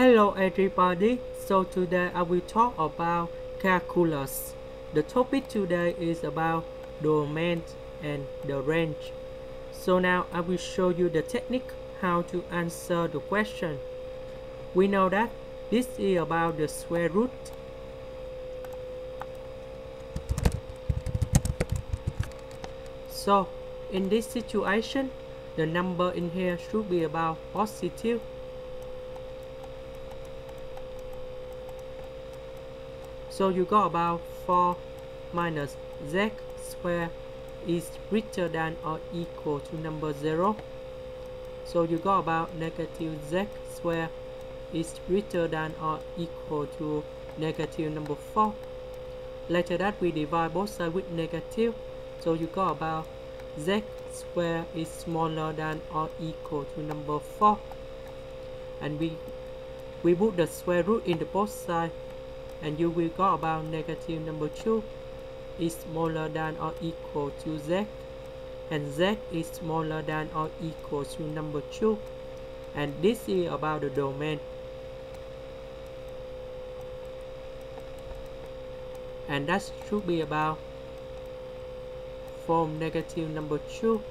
Hello everybody, so today I will talk about calculus. The topic today is about domain and the range. So now I will show you the technique how to answer the question. We know that this is about the square root. So in this situation, the number in here should be about positive So you got about 4 minus z square is greater than or equal to number 0. So you got about negative z square is greater than or equal to negative number 4. Later that we divide both sides with negative. So you got about z square is smaller than or equal to number 4. And we we put the square root in the both sides and you will go about negative number 2 is smaller than or equal to z. And z is smaller than or equal to number 2 and this is about the domain. And that should be about from negative number 2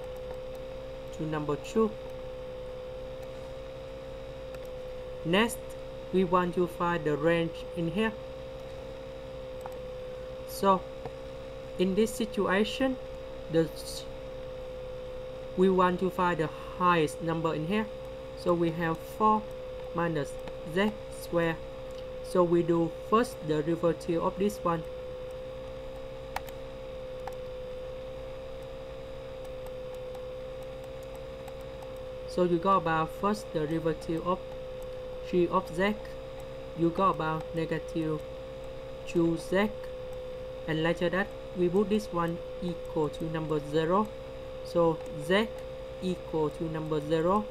to number 2 next we want to find the range in here so in this situation the we want to find the highest number in here. So we have 4 minus z square. So we do first the derivative of this one. So you got about first the derivative of g of z. You got about negative 2z and later that we put this one equal to number 0 so z equal to number 0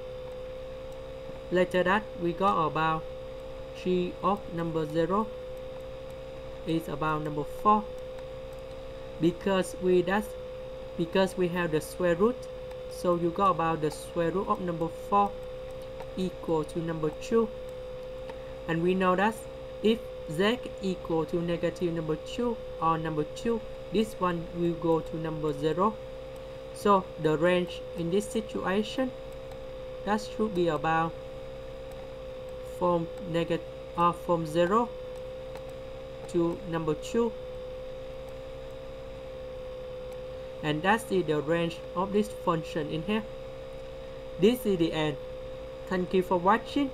later that we got about g of number 0 is about number 4 because we that's because we have the square root so you got about the square root of number 4 equal to number 2 and we know that if z equal to negative number 2 or number 2 this one will go to number 0 so the range in this situation that should be about from negative uh, from 0 to number 2 and that's the range of this function in here. This is the end. Thank you for watching